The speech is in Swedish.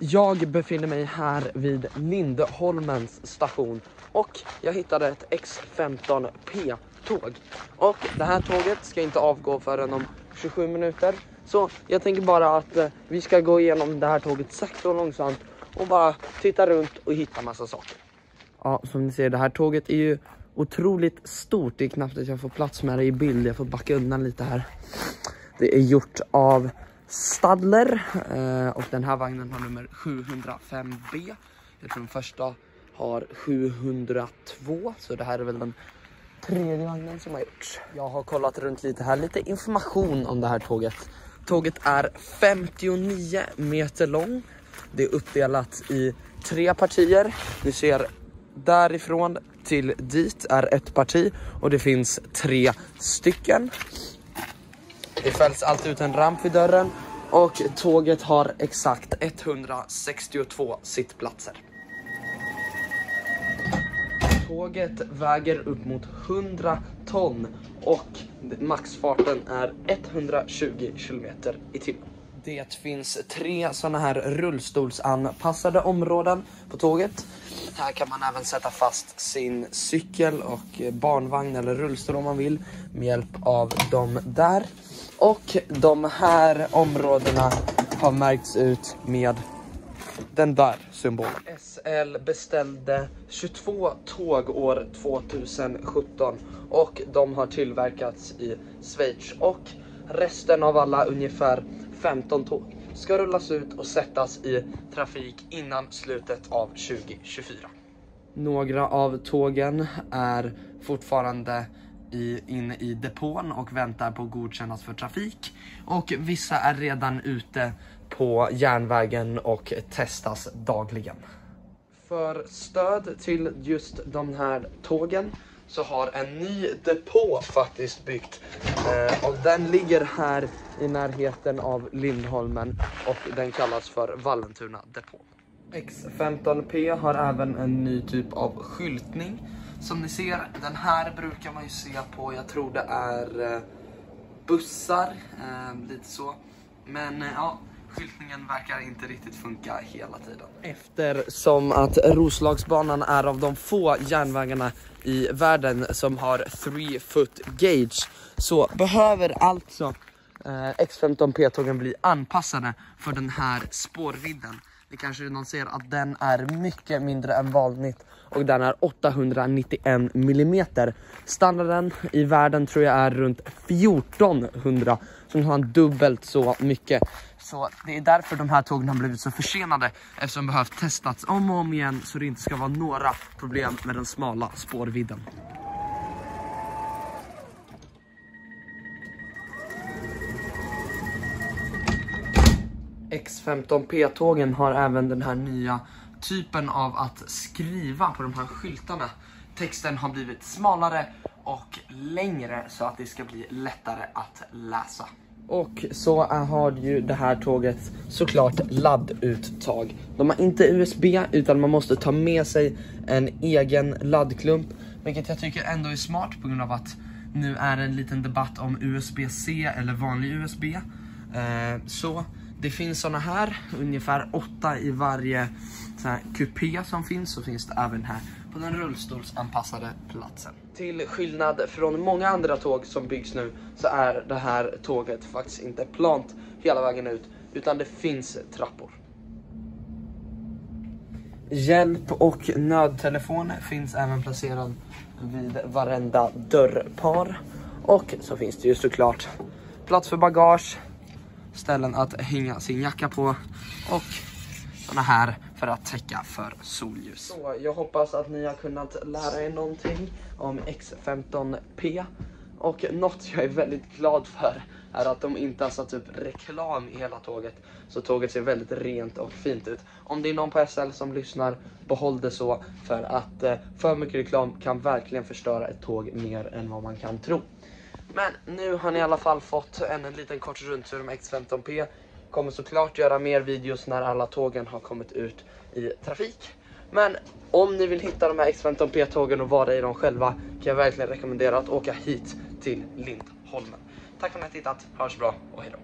Jag befinner mig här vid Lindholmens station och jag hittade ett X15P tåg. Och det här tåget ska inte avgå förrän om 27 minuter. Så jag tänker bara att eh, vi ska gå igenom det här tåget sakta och långsamt och bara titta runt och hitta massa saker. Ja, som ni ser, det här tåget är ju otroligt stort. Det är knappt att jag får plats med det i bild. Jag får backa undan lite här. Det är gjort av Stadler eh, och den här vagnen har nummer 705B. Jag tror den första har 702 så det här är väl den tredje vagnen som har gjorts. Jag har kollat runt lite här, lite information om det här tåget. Tåget är 59 meter lång. Det är uppdelat i tre partier. Ni ser därifrån till dit är ett parti och det finns tre stycken. Det fälls alltid ut en ramp vid dörren och tåget har exakt 162 sittplatser. Tåget väger upp mot 100 ton och maxfarten är 120 kilometer i timmen. Det finns tre sådana här rullstolsanpassade områden på tåget. Här kan man även sätta fast sin cykel och barnvagn eller rullstol om man vill med hjälp av dem där. Och de här områdena har märkts ut med den där symbolen. SL beställde 22 tåg år 2017 och de har tillverkats i Schweiz och resten av alla ungefär 15 tåg ska rullas ut och sättas i trafik innan slutet av 2024. Några av tågen är fortfarande i, inne i depån och väntar på att godkännas för trafik. Och vissa är redan ute på järnvägen och testas dagligen. För stöd till just de här tågen så har en ny depå faktiskt byggt. Eh, och den ligger här i närheten av Lindholmen och den kallas för Vallentuna depå. X15P har även en ny typ av skyltning. Som ni ser, den här brukar man ju se på, jag tror det är eh, bussar, eh, lite så. Men eh, ja, skyltningen verkar inte riktigt funka hela tiden. Eftersom att Roslagsbanan är av de få järnvägarna i världen som har 3 foot gauge så behöver alltså Eh, X15P-tågen blir anpassade för den här spårvidden. Ni kanske någon ser att den är mycket mindre än vanligt och den är 891 millimeter. Standarden i världen tror jag är runt 1400 så den har en dubbelt så mycket. Så det är därför de här tågen har blivit så försenade eftersom de behövt testats om och om igen så det inte ska vara några problem med den smala spårvidden. X15P-tågen har även den här nya typen av att skriva på de här skyltarna. Texten har blivit smalare och längre så att det ska bli lättare att läsa. Och så har ju det här tåget såklart ladduttag. De har inte USB utan man måste ta med sig en egen laddklump. Vilket jag tycker ändå är smart på grund av att nu är det en liten debatt om USB-C eller vanlig USB. Eh, så det finns såna här, ungefär åtta i varje så här, kupé som finns. Så finns det även här på den rullstolsanpassade platsen. Till skillnad från många andra tåg som byggs nu så är det här tåget faktiskt inte plant hela vägen ut utan det finns trappor. Hjälp och nödtelefon finns även placerad vid varenda dörrpar. Och så finns det ju såklart plats för bagage, ställen att hänga sin jacka på och sådana här för att täcka för solljus. Så jag hoppas att ni har kunnat lära er någonting om X15P och något jag är väldigt glad för är att de inte har satt upp reklam i hela tåget. Så tåget ser väldigt rent och fint ut. Om det är någon på SL som lyssnar, behåll det så. För att eh, för mycket reklam kan verkligen förstöra ett tåg mer än vad man kan tro. Men nu har ni i alla fall fått en, en liten kort rundtur med X15P. Kommer såklart göra mer videos när alla tågen har kommit ut i trafik. Men om ni vill hitta de här X15P-tågen och vara i dem själva kan jag verkligen rekommendera att åka hit till Lindholmen. Tack för att ni har tittat, ha det så bra och hejdå.